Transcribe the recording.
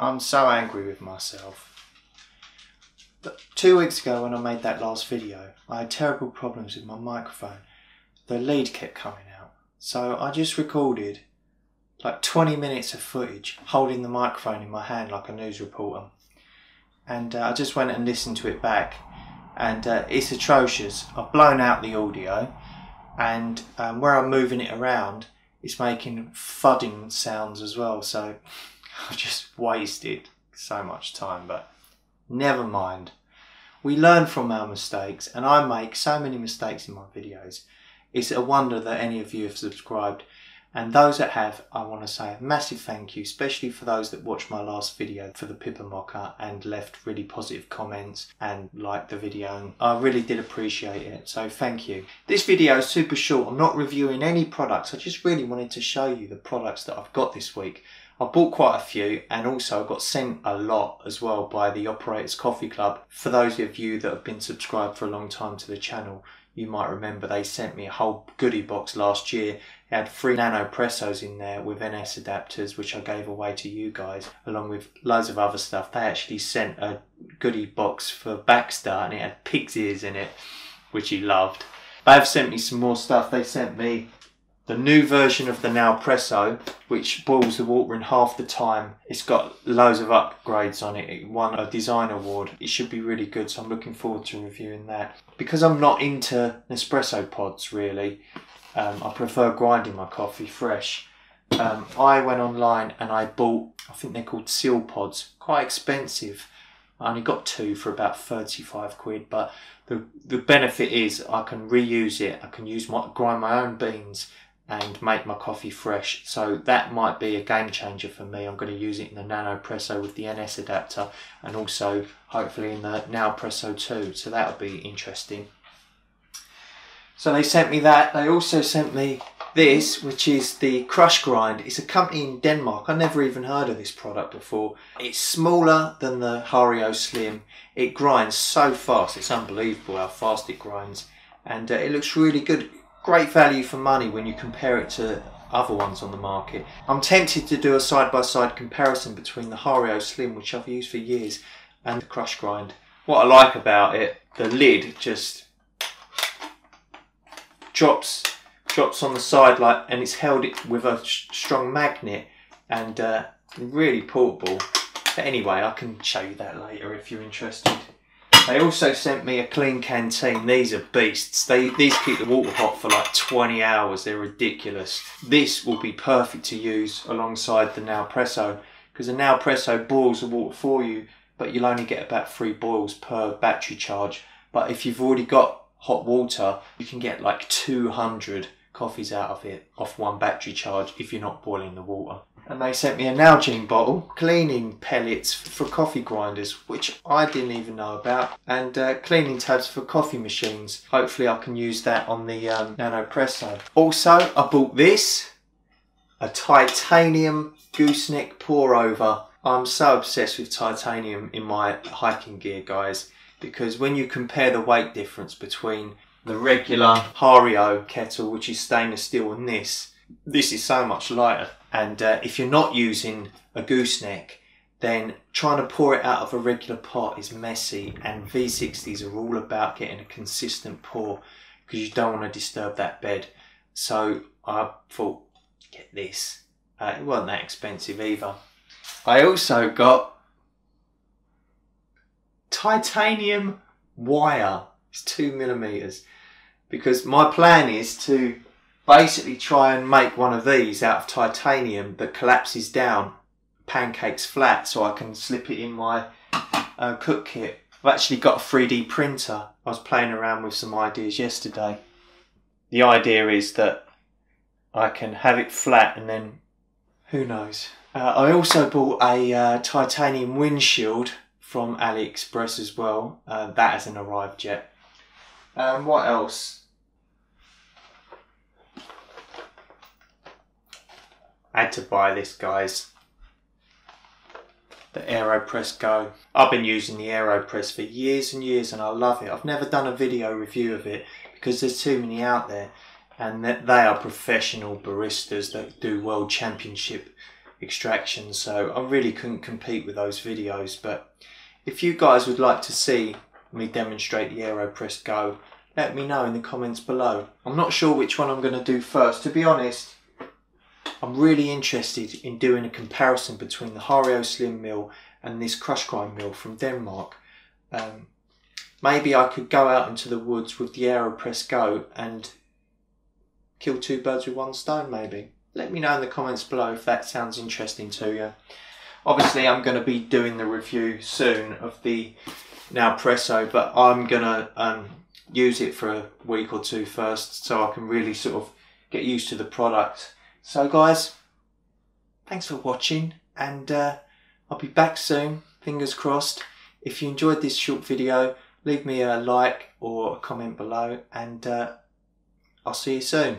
I'm so angry with myself. But two weeks ago, when I made that last video, I had terrible problems with my microphone. The lead kept coming out. So I just recorded like 20 minutes of footage holding the microphone in my hand like a news reporter. And uh, I just went and listened to it back. And uh, it's atrocious. I've blown out the audio. And um, where I'm moving it around, it's making thudding sounds as well. So I've just wasted so much time, but never mind. We learn from our mistakes, and I make so many mistakes in my videos. It's a wonder that any of you have subscribed. And those that have, I want to say a massive thank you, especially for those that watched my last video for the Pipamoka and left really positive comments and liked the video. I really did appreciate it, so thank you. This video is super short. I'm not reviewing any products. I just really wanted to show you the products that I've got this week. I bought quite a few and also I got sent a lot as well by the Operators Coffee Club. For those of you that have been subscribed for a long time to the channel, you might remember they sent me a whole goodie box last year. It had three Nanopressos in there with NS adapters, which I gave away to you guys, along with loads of other stuff. They actually sent a goodie box for Baxter and it had pig's ears in it, which he loved. They've sent me some more stuff. They sent me the new version of the Nowpresso, which boils the water in half the time. It's got loads of upgrades on it. It won a design award. It should be really good, so I'm looking forward to reviewing that. Because I'm not into Nespresso pods really, um, I prefer grinding my coffee fresh. Um, I went online and I bought, I think they're called seal pods, quite expensive. I only got two for about 35 quid, but the, the benefit is I can reuse it. I can use my, grind my own beans and make my coffee fresh. So that might be a game changer for me. I'm going to use it in the Nanopresso with the NS adapter and also hopefully in the Nowpresso too. So that'll be interesting. So they sent me that. They also sent me this, which is the Crush Grind. It's a company in Denmark. I never even heard of this product before. It's smaller than the Hario Slim. It grinds so fast. It's unbelievable how fast it grinds. And uh, it looks really good great value for money when you compare it to other ones on the market. I'm tempted to do a side-by-side comparison between the Hario Slim, which I've used for years, and the Crush Grind. What I like about it, the lid just drops drops on the side like, and it's held it with a strong magnet and uh, really portable. But anyway, I can show you that later if you're interested. They also sent me a Klean Kanteen. These are beasts. They These keep the water hot for like 20 hours. They're ridiculous. This will be perfect to use alongside the Nowpresso because the Nowpresso boils the water for you, but you'll only get about three boils per battery charge. But if you've already got hot water, you can get like 200 coffees out of it off one battery charge if you're not boiling the water and they sent me a Nalgene bottle, cleaning pellets for coffee grinders, which I didn't even know about, and uh, cleaning tabs for coffee machines. Hopefully, I can use that on the um, Nanopresso. Also, I bought this a titanium gooseneck pour over. I'm so obsessed with titanium in my hiking gear, guys, because when you compare the weight difference between the regular Hario kettle, which is stainless steel, and this, this is so much lighter. And uh, if you're not using a gooseneck, then trying to pour it out of a regular pot is messy. And V60s are all about getting a consistent pour because you don't want to disturb that bed. So I thought, get this. Uh, it wasn't that expensive either. I also got titanium wire. It's two millimeters because my plan is to basically try and make one of these out of titanium that collapses down, pancakes flat, so I can slip it in my uh, cook kit. I've actually got a 3D printer. I was playing around with some ideas yesterday. The idea is that I can have it flat and then who knows. Uh, I also bought a uh, titanium windshield from AliExpress as well. Uh, that hasn't arrived yet. Um, what else? Had to buy this, guys. The AeroPress Go. I've been using the AeroPress for years and years and I love it. I've never done a video review of it because there's too many out there and they are professional baristas that do world championship extraction, so I really couldn't compete with those videos. But if you guys would like to see me demonstrate the AeroPress Go, let me know in the comments below. I'm not sure which one I'm going to do first. To be honest, I'm really interested in doing a comparison between the Hario Slim mill and this crush grind mill from Denmark. Um, maybe I could go out into the woods with the AeroPress Go and kill two birds with one stone maybe. Let me know in the comments below if that sounds interesting to you. Obviously I'm going to be doing the review soon of the Nowpresso but I'm going to um, use it for a week or two first so I can really sort of get used to the product. So guys, thanks for watching and uh, I'll be back soon, fingers crossed. If you enjoyed this short video, leave me a like or a comment below and uh, I'll see you soon.